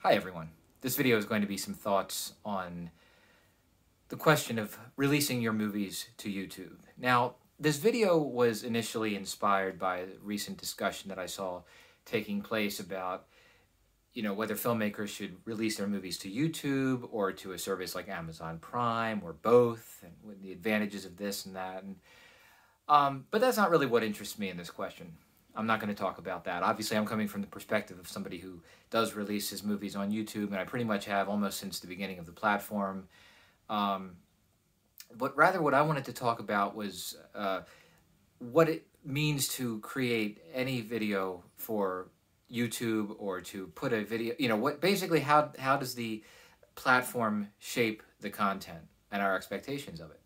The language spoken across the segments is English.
Hi everyone. This video is going to be some thoughts on the question of releasing your movies to YouTube. Now, this video was initially inspired by a recent discussion that I saw taking place about you know whether filmmakers should release their movies to YouTube or to a service like Amazon Prime or both and the advantages of this and that and um, but that's not really what interests me in this question. I'm not going to talk about that. Obviously, I'm coming from the perspective of somebody who does release his movies on YouTube, and I pretty much have almost since the beginning of the platform. Um, but rather, what I wanted to talk about was uh, what it means to create any video for YouTube or to put a video. You know, what basically how how does the platform shape the content and our expectations of it?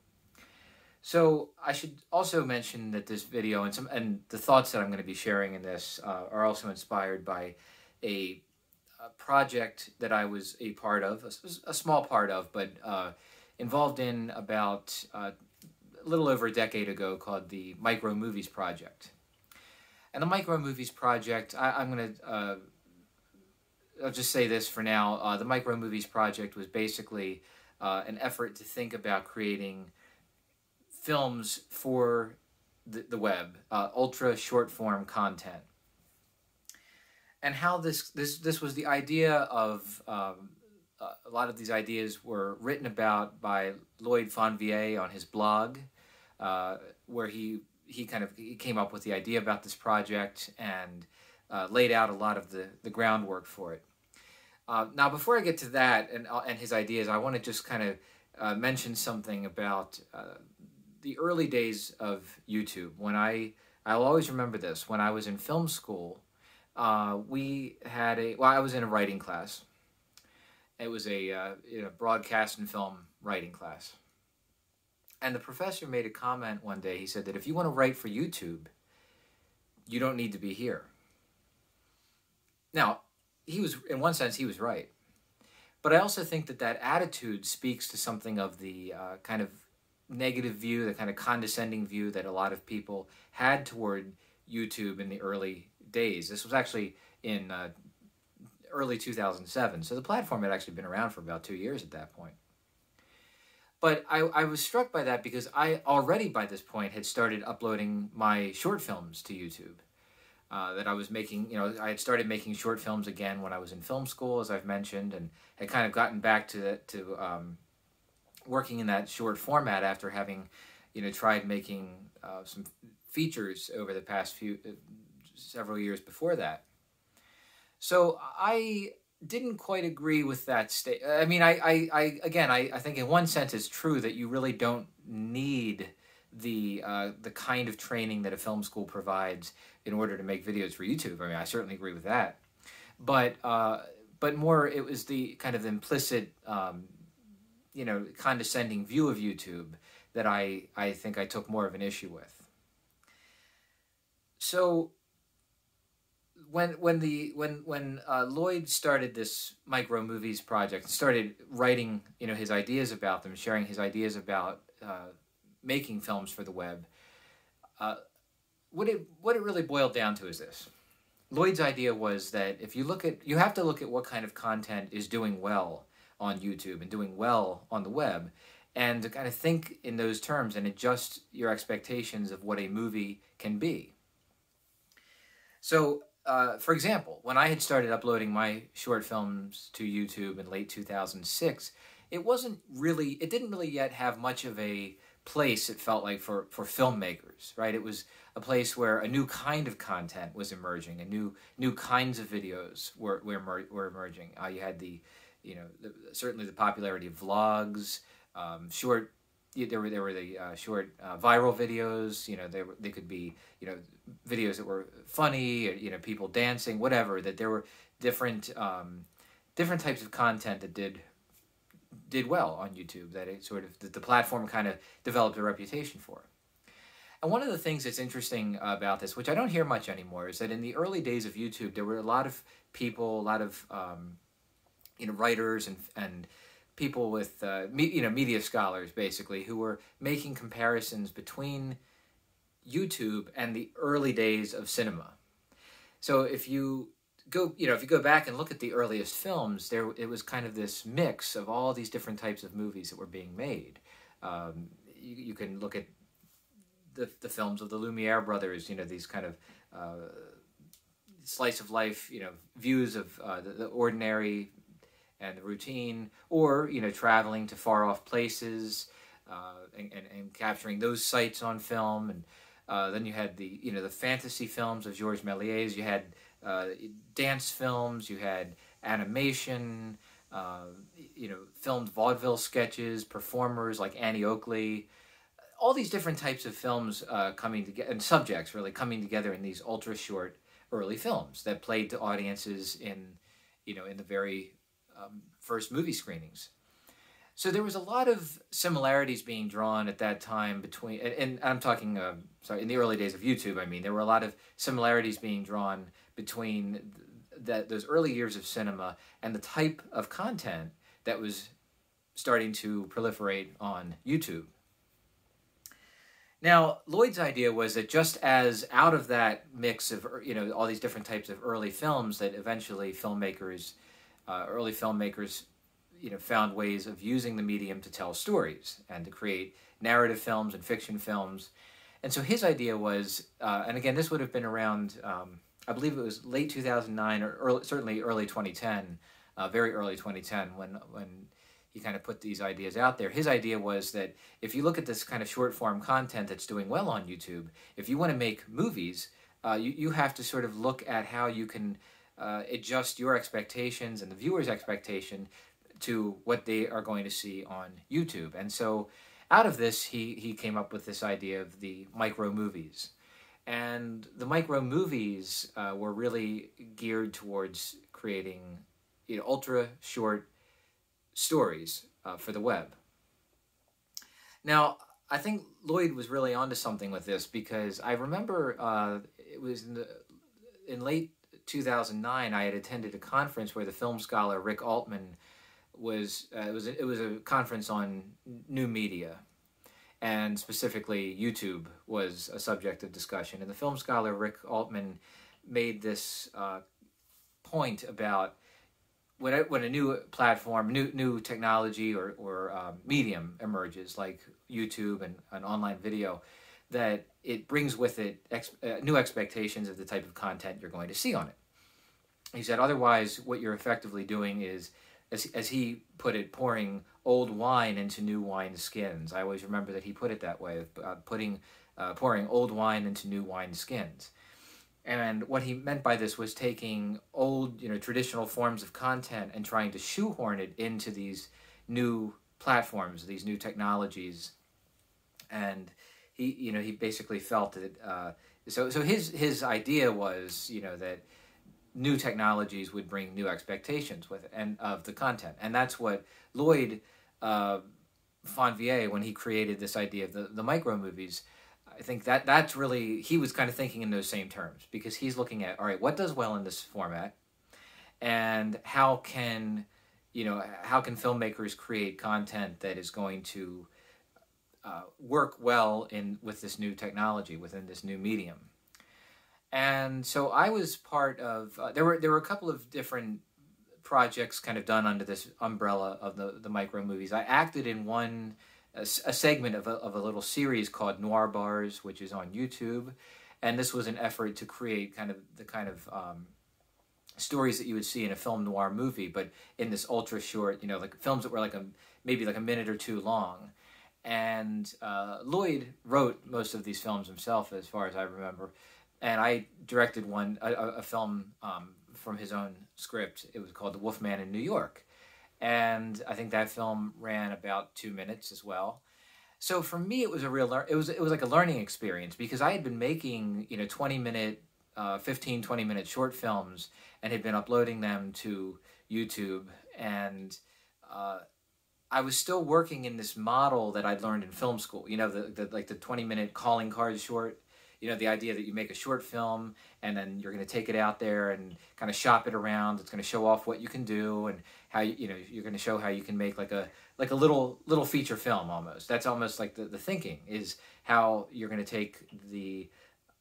So I should also mention that this video and some and the thoughts that I'm going to be sharing in this uh, are also inspired by a, a, project that I was a part of, a, a small part of, but uh, involved in about uh, a little over a decade ago called the Micro Movies Project. And the Micro Movies Project, I, am going to, uh, I'll just say this for now. Uh, the Micro Movies Project was basically uh, an effort to think about creating films for the, the web, uh, ultra short form content. And how this, this, this was the idea of, um, uh, a lot of these ideas were written about by Lloyd Fonvielle on his blog, uh, where he, he kind of he came up with the idea about this project and uh, laid out a lot of the, the groundwork for it. Uh, now, before I get to that and, uh, and his ideas, I want to just kind of uh, mention something about the early days of YouTube, when I, I'll always remember this, when I was in film school, uh, we had a, well, I was in a writing class. It was a uh, broadcast and film writing class. And the professor made a comment one day. He said that if you want to write for YouTube, you don't need to be here. Now, he was, in one sense, he was right. But I also think that that attitude speaks to something of the uh, kind of negative view, the kind of condescending view that a lot of people had toward YouTube in the early days. This was actually in uh, early 2007, so the platform had actually been around for about two years at that point. But I, I was struck by that because I already by this point had started uploading my short films to YouTube. Uh, that I was making, you know, I had started making short films again when I was in film school, as I've mentioned, and had kind of gotten back to to um, working in that short format after having, you know, tried making uh, some features over the past few uh, several years before that. So I didn't quite agree with that state. I mean, I, I, I again, I, I think in one sense it's true that you really don't need the uh, the kind of training that a film school provides in order to make videos for YouTube. I mean, I certainly agree with that, but uh, but more it was the kind of implicit um, you know condescending view of YouTube that I I think I took more of an issue with. So when when the when when uh, Lloyd started this micro movies project, started writing you know his ideas about them, sharing his ideas about uh, making films for the web. Uh, what it what it really boiled down to is this. Lloyd's idea was that if you look at you have to look at what kind of content is doing well on YouTube and doing well on the web, and to kind of think in those terms and adjust your expectations of what a movie can be. So, uh, for example, when I had started uploading my short films to YouTube in late 2006, it wasn't really, it didn't really yet have much of a place, it felt like, for, for filmmakers, right? It was a place where a new kind of content was emerging, and new new kinds of videos were, were, were emerging. Uh, you had the you know, the, certainly the popularity of vlogs, um, short. There were there were the uh, short uh, viral videos. You know, they were, they could be you know videos that were funny. You know, people dancing, whatever. That there were different um, different types of content that did did well on YouTube. That it sort of that the platform kind of developed a reputation for. And one of the things that's interesting about this, which I don't hear much anymore, is that in the early days of YouTube, there were a lot of people, a lot of um, you know writers and and people with uh, me, you know media scholars basically who were making comparisons between YouTube and the early days of cinema. So if you go, you know, if you go back and look at the earliest films, there it was kind of this mix of all these different types of movies that were being made. Um, you, you can look at the the films of the Lumiere brothers, you know, these kind of uh, slice of life, you know, views of uh, the, the ordinary and the routine, or you know, traveling to far off places uh, and, and, and, capturing those sights on film. And uh, then you had the you know the fantasy films of Georges Méliès. You had uh, dance films. You had animation. Uh, you know, filmed vaudeville sketches, performers like Annie Oakley. All these different types of films uh, coming together, and subjects really coming together in these ultra short early films that played to audiences in, you know, in the very um, first movie screenings. So there was a lot of similarities being drawn at that time between, and, and I'm talking, uh, sorry, in the early days of YouTube. I mean, there were a lot of similarities being drawn between that those early years of cinema and the type of content that was starting to proliferate on YouTube. Now, Lloyd's idea was that just as out of that mix of you know all these different types of early films, that eventually filmmakers, uh, early filmmakers, you know, found ways of using the medium to tell stories and to create narrative films and fiction films. And so his idea was, uh, and again, this would have been around, um, I believe it was late 2009 or early, certainly early 2010, uh, very early 2010 when when he kind of put these ideas out there. His idea was that if you look at this kind of short form content that's doing well on YouTube, if you want to make movies, uh, you, you have to sort of look at how you can uh, adjust your expectations and the viewer's expectation to what they are going to see on YouTube. And so out of this, he, he came up with this idea of the micro movies. And the micro movies uh, were really geared towards creating you know, ultra short stories uh, for the web. Now, I think Lloyd was really onto something with this because I remember uh, it was in, the, in late 2009. I had attended a conference where the film scholar Rick Altman was. Uh, it was it was a conference on new media, and specifically YouTube was a subject of discussion. And the film scholar Rick Altman made this uh, point about when a, when a new platform, new new technology or or um, medium emerges, like YouTube and an online video, that it brings with it ex, uh, new expectations of the type of content you're going to see on it. He said, otherwise, what you're effectively doing is, as, as he put it, pouring old wine into new wine skins. I always remember that he put it that way, uh, putting uh, pouring old wine into new wine skins. And what he meant by this was taking old, you know, traditional forms of content and trying to shoehorn it into these new platforms, these new technologies. And he, you know, he basically felt that. Uh, so, so his his idea was, you know, that new technologies would bring new expectations with it and of the content, and that's what Lloyd uh, Fonvielle, when he created this idea of the the micro movies I think that that's really he was kind of thinking in those same terms because he's looking at all right, what does well in this format, and how can you know how can filmmakers create content that is going to uh, work well in with this new technology within this new medium. And so I was part of uh, there were there were a couple of different projects kind of done under this umbrella of the the micro movies. I acted in one a, a segment of a, of a little series called Noir Bars, which is on YouTube. And this was an effort to create kind of the kind of um, stories that you would see in a film noir movie, but in this ultra short, you know, like films that were like a maybe like a minute or two long. And uh, Lloyd wrote most of these films himself, as far as I remember. And I directed one, a, a film um, from his own script. It was called The Wolfman in New York and I think that film ran about two minutes as well. So for me, it was a real it was it was like a learning experience because I had been making you know twenty minute, uh, 15, 20 minute short films and had been uploading them to YouTube and. Uh, I was still working in this model that I'd learned in film school. You know, the, the like the twenty minute calling card short you know the idea that you make a short film and then you're going to take it out there and kind of shop it around. It's going to show off what you can do and how you, you know you're going to show how you can make like a like a little little feature film almost. That's almost like the, the thinking is how you're going to take the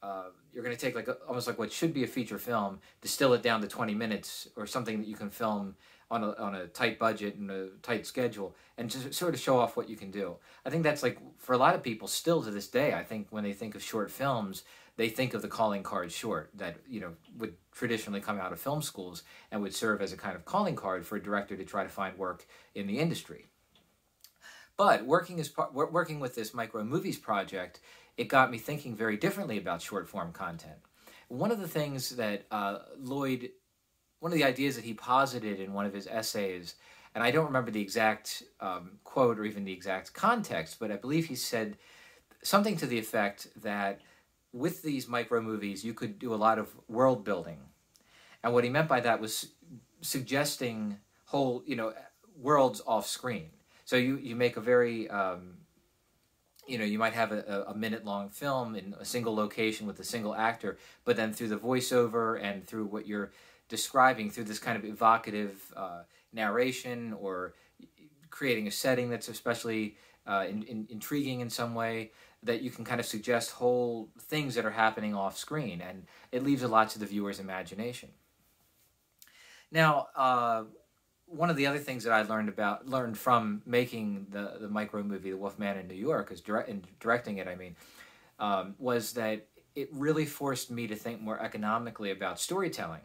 uh, you're going to take like a, almost like what should be a feature film, distill it down to 20 minutes or something that you can film on a, on a tight budget and a tight schedule and just sort of show off what you can do. I think that's like for a lot of people still to this day, I think when they think of short films, they think of the calling card short that, you know, would traditionally come out of film schools and would serve as a kind of calling card for a director to try to find work in the industry. But working as working with this micro movies project, it got me thinking very differently about short form content. One of the things that uh, Lloyd, one of the ideas that he posited in one of his essays, and I don't remember the exact um, quote or even the exact context, but I believe he said something to the effect that with these micro movies, you could do a lot of world building. And what he meant by that was suggesting whole, you know, worlds off screen. So you, you make a very um, you know, you might have a, a minute long film in a single location with a single actor, but then through the voiceover and through what you're describing, through this kind of evocative uh, narration or creating a setting that's especially uh, in, in, intriguing in some way, that you can kind of suggest whole things that are happening off screen, and it leaves a lot to the viewer's imagination. Now, uh, one of the other things that I learned about learned from making the the micro movie The Wolf Man in New York, is direct, in directing it, I mean, um, was that it really forced me to think more economically about storytelling.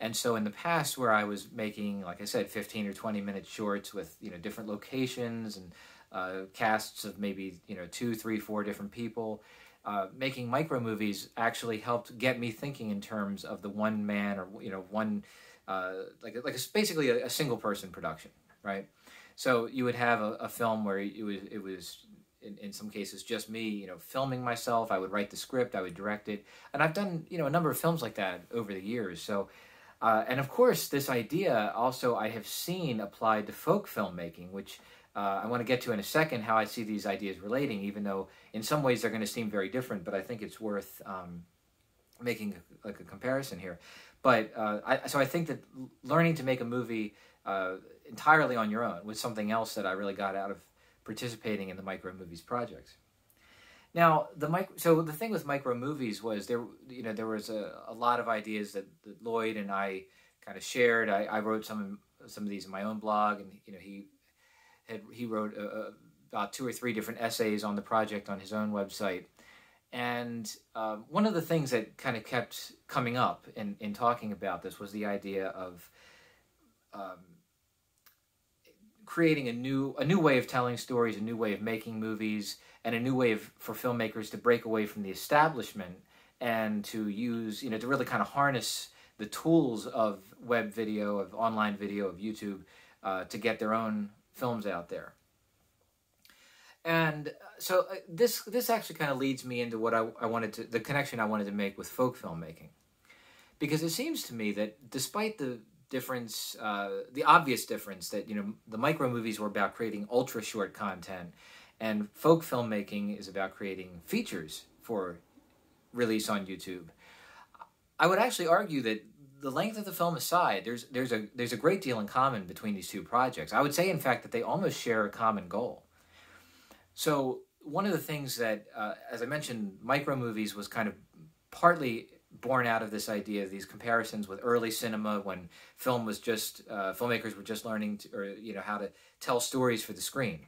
And so in the past, where I was making, like I said, fifteen or twenty minute shorts with you know different locations and uh, casts of maybe you know two, three, four different people. Uh, making micro movies actually helped get me thinking in terms of the one man or you know one uh, like like a, basically a, a, single person production, right? So you would have a, a film where it was it was in, in some cases just me, you know, filming myself. I would write the script, I would direct it, and I've done you know a number of films like that over the years. So. Uh, and of course, this idea also I have seen applied to folk filmmaking, which uh, I want to get to in a second how I see these ideas relating, even though in some ways they're going to seem very different, but I think it's worth um, making like a comparison here. But uh, I, so I think that learning to make a movie uh, entirely on your own was something else that I really got out of participating in the micro movies project. Now the micro, so the thing with micro movies was there, you know, there was a, a lot of ideas that, that Lloyd and I kind of shared. I, I wrote some some of these in my own blog, and you know he had he wrote uh, uh about two or three different essays on the project on his own website. And um, one of the things that kind of kept coming up in, in talking about this was the idea of um, creating a new a new way of telling stories, a new way of making movies, and a new way of, for filmmakers to break away from the establishment and to use you know to really kind of harness the tools of web video, of online video, of YouTube uh, to get their own films out there. And so uh, this this actually kind of leads me into what I, I wanted to the connection I wanted to make with folk filmmaking, because it seems to me that despite the difference, uh, the obvious difference that you know the micro movies were about creating ultra short content, and folk filmmaking is about creating features for release on YouTube. I would actually argue that the length of the film aside, there's there's a there's a great deal in common between these two projects. I would say, in fact, that they almost share a common goal. So one of the things that, uh, as I mentioned, micro movies was kind of partly born out of this idea of these comparisons with early cinema when film was just uh, filmmakers were just learning to, or you know how to tell stories for the screen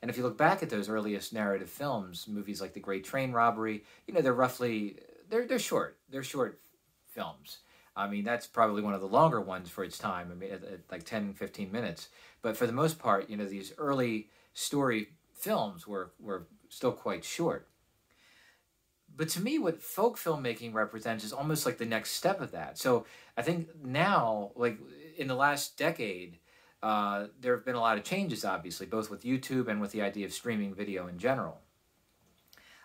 and if you look back at those earliest narrative films movies like the great train robbery you know they're roughly they're, they're short they're short films i mean that's probably one of the longer ones for its time i mean at, at like 10 15 minutes but for the most part you know these early story films were, were still quite short. But to me, what folk filmmaking represents is almost like the next step of that. So I think now, like in the last decade, uh, there have been a lot of changes, obviously, both with YouTube and with the idea of streaming video in general.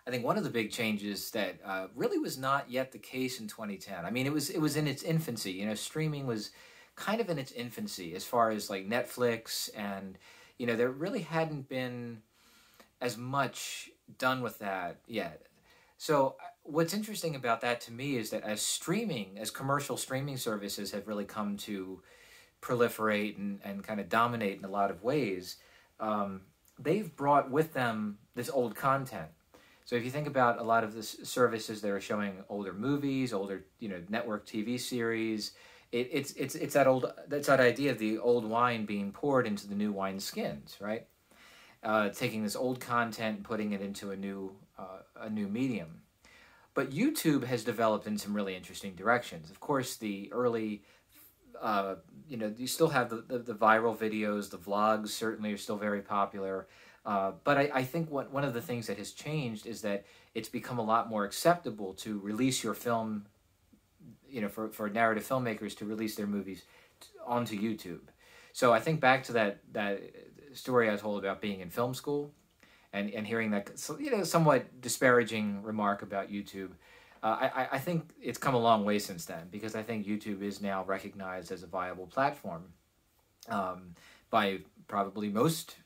I think one of the big changes that uh, really was not yet the case in 2010. I mean, it was it was in its infancy. You know, streaming was kind of in its infancy as far as like Netflix, and you know, there really hadn't been as much done with that yet. So uh, what's interesting about that to me is that as streaming, as commercial streaming services have really come to proliferate and, and kind of dominate in a lot of ways, um, they've brought with them this old content. So if you think about a lot of the services that are showing older movies, older you know network TV series, it, it's it's it's that old that's that idea of the old wine being poured into the new wine skins, right? Uh, taking this old content and putting it into a new uh, a new medium. But YouTube has developed in some really interesting directions. Of course, the early uh, you know, you still have the, the, the, viral videos, the vlogs certainly are still very popular. Uh, but I, I think what, one of the things that has changed is that it's become a lot more acceptable to release your film, you know, for, for narrative filmmakers to release their movies onto YouTube. So I think back to that, that story I told about being in film school and, and hearing that, you know, somewhat disparaging remark about YouTube. Uh, I, I think it's come a long way since then because I think YouTube is now recognized as a viable platform um, by probably most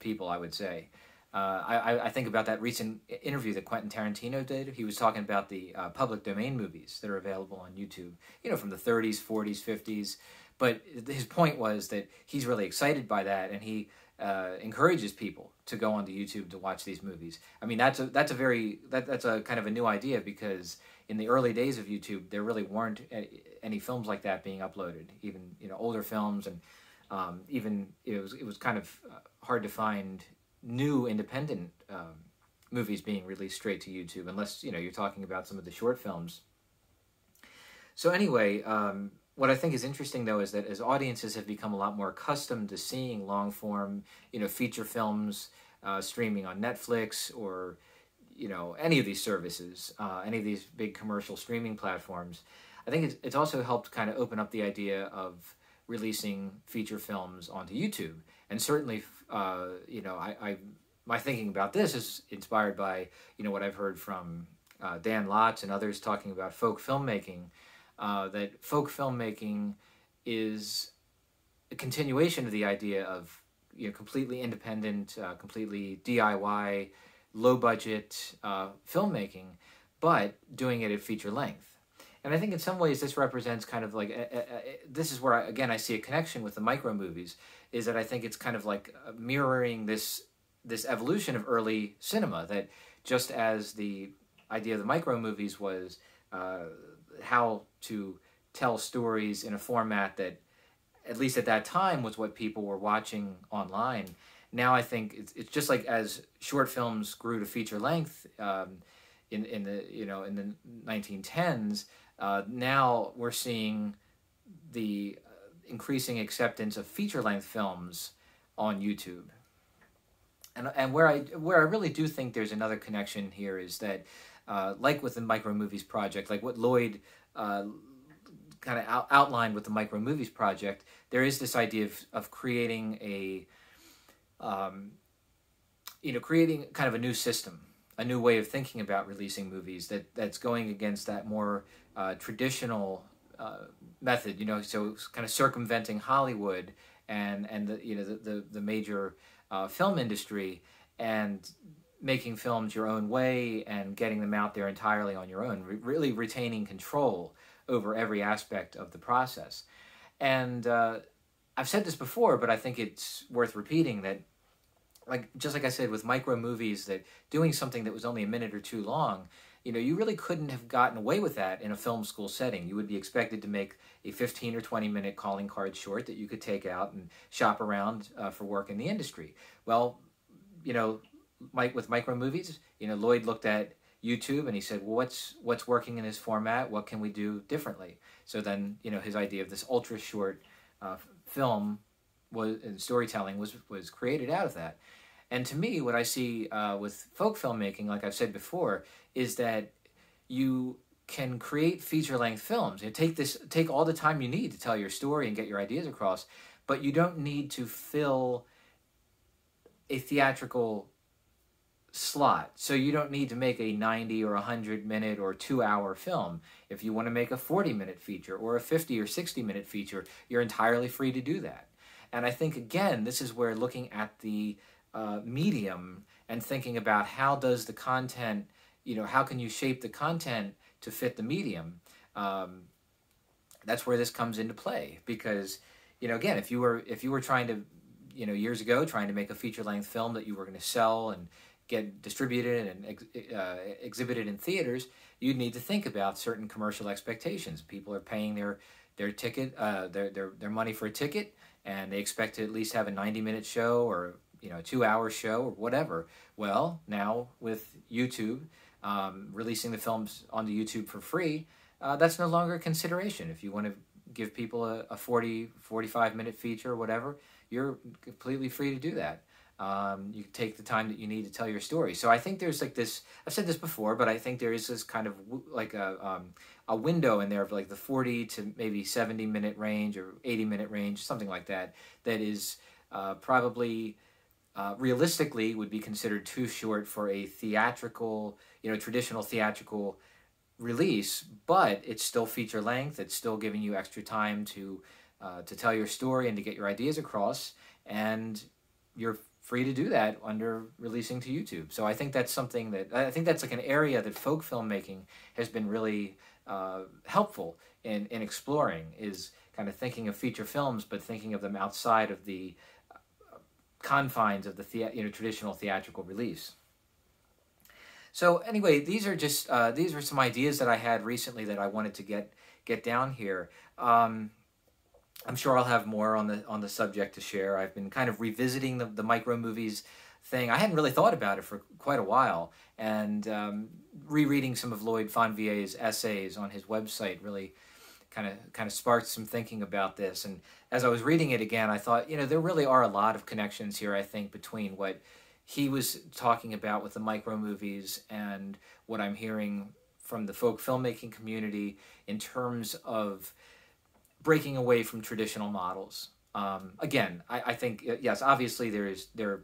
people, I would say. Uh, I, I think about that recent interview that Quentin Tarantino did. He was talking about the uh, public domain movies that are available on YouTube, you know, from the 30s, 40s, 50s. But his point was that he's really excited by that, and he uh, encourages people to go onto YouTube to watch these movies. I mean, that's a that's a very that, that's a kind of a new idea because in the early days of YouTube, there really weren't any films like that being uploaded. Even you know older films and um, even it was it was kind of uh, hard to find new independent um, movies being released straight to YouTube, unless you know you're talking about some of the short films. So anyway, um, what I think is interesting though is that as audiences have become a lot more accustomed to seeing long form, you know, feature films uh, streaming on Netflix or you know any of these services, uh, any of these big commercial streaming platforms, I think it's, it's also helped kind of open up the idea of releasing feature films onto YouTube. And certainly, uh, you know, I, I, my thinking about this is inspired by you know what I've heard from uh, Dan Lotz and others talking about folk filmmaking. Uh, that folk filmmaking is a continuation of the idea of you know completely independent, uh, completely DIY, low budget uh, filmmaking, but doing it at feature length. And I think in some ways this represents kind of like a, a, a, this is where I, again I see a connection with the micro movies is that I think it's kind of like uh, mirroring this this evolution of early cinema that just as the idea of the micro movies was uh, how to tell stories in a format that at least at that time was what people were watching online now i think it's, it's just like as short films grew to feature length um, in, in the you know in the 1910s uh, now we're seeing the uh, increasing acceptance of feature length films on YouTube. And, and where I where I really do think there's another connection here is that, uh, like with the Micro Movies Project, like what Lloyd uh, kind of out, outlined with the Micro Movies Project, there is this idea of, of creating a, um, you know, creating kind of a new system, a new way of thinking about releasing movies that that's going against that more uh, traditional uh, method, you know, so kind of circumventing Hollywood and and the you know the the, the major uh, film industry. And making films your own way and getting them out there entirely on your own, re- really retaining control over every aspect of the process. And uh, I've said this before, but I think it's worth repeating that, like just like I said with micro movies, that doing something that was only a minute or two long you know, you really couldn't have gotten away with that in a film school setting. You would be expected to make a 15 or 20 minute calling card short that you could take out and shop around uh, for work in the industry. Well, you know, Mike with micro movies, you know, Lloyd looked at YouTube and he said, "Well, what's what's working in this format? What can we do differently?" So then, you know, his idea of this ultra short uh, film was and storytelling was was created out of that. And to me, what I see uh, with folk filmmaking, like I've said before, is that you can create feature length films. You take this, take all the time you need to tell your story and get your ideas across, but you don't need to fill a theatrical slot. So you don't need to make a 90 or 100 minute or 2 hour film. If you want to make a 40 minute feature or a 50 or 60 minute feature, you're entirely free to do that. And I think again, this is where looking at the uh, medium and thinking about how does the content, you know, how can you shape the content to fit the medium? Um, that's where this comes into play because, you know, again, if you were if you were trying to, you know, years ago trying to make a feature length film that you were going to sell and get distributed and ex- uh, exhibited in theaters, you'd need to think about certain commercial expectations. People are paying their their ticket, uh, their their their money for a ticket, and they expect to at least have a ninety minute show or you know a two hour show or whatever. Well, now with YouTube um, releasing the films onto YouTube for free, uh, that's no longer a consideration. If you want to give people a, a 40, 45 minute feature or whatever, you're completely free to do that. Um, you take the time that you need to tell your story. So I think there's like this. I've said this before, but I think there is this kind of like a um, a window in there of like the forty to maybe seventy minute range or eighty minute range, something like that. That is uh, probably uh, realistically would be considered too short for a theatrical, you know, traditional theatrical release. But it's still feature length. It's still giving you extra time to uh, to tell your story and to get your ideas across, and you're free to do that under releasing to YouTube. So I think that's something that I think that's like an area that folk filmmaking has been really uh, helpful in in exploring is kind of thinking of feature films, but thinking of them outside of the uh, confines of the, the you know traditional theatrical release. So anyway, these are just uh, these are some ideas that I had recently that I wanted to get get down here. Um, I'm sure I'll have more on the on the subject to share. I've been kind of revisiting the, the micro movies thing. I hadn't really thought about it for quite a while, and um, rereading some of Lloyd Fonvielle's essays on his website really kind of kind of sparked some thinking about this. And as I was reading it again, I thought, you know, there really are a lot of connections here. I think between what he was talking about with the micro movies and what I'm hearing from the folk filmmaking community in terms of breaking away from traditional models. Um, again, I, I, think yes, obviously there is there,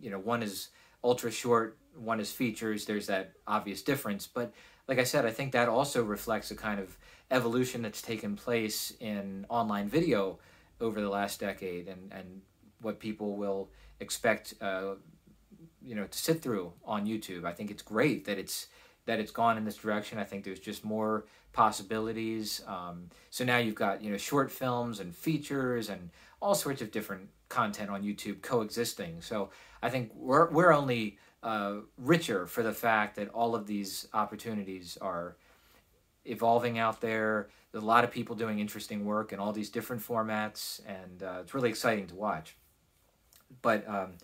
you know, one is ultra short, one is features. There's that obvious difference, but like I said, I think that also reflects a kind of evolution that's taken place in online video over the last decade, and and what people will expect, uh, you know, to sit through on YouTube. I think it's great that it's that it's gone in this direction. I think there's just more possibilities. Um, so now you've got you know short films and features and all sorts of different content on YouTube coexisting. So I think we're we're only uh, richer for the fact that all of these opportunities are evolving out there. There's a lot of people doing interesting work in all these different formats, and uh, it's really exciting to watch. But um,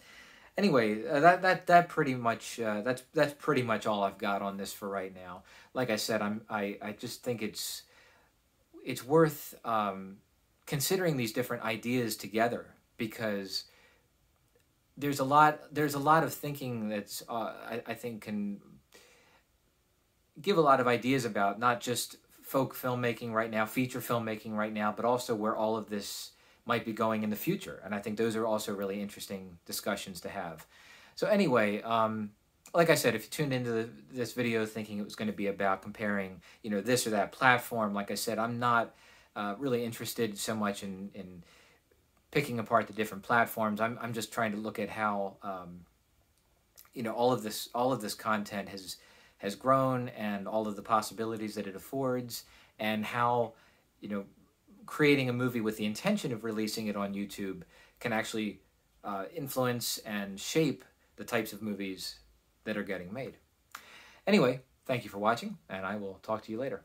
anyway, uh, that that that pretty much uh, that's that's pretty much all I've got on this for right now. Like I said, I'm I I just think it's it's worth um, considering these different ideas together because there's a lot there's a lot of thinking that's uh, I, I think can give a lot of ideas about not just folk filmmaking right now, feature filmmaking right now, but also where all of this might be going in the future. And I think those are also really interesting discussions to have. So anyway, um, like I said, if you tuned into the, this video thinking it was going to be about comparing, you know, this or that platform, like I said, I'm not uh, really interested so much in, in picking apart the different platforms. I'm, I'm just trying to look at how, um, you know, all of this all of this content has has grown and all of the possibilities that it affords and how, you know, creating a movie with the intention of releasing it on YouTube can actually uh, influence and shape the types of movies that are getting made. Anyway, thank you for watching, and I will talk to you later.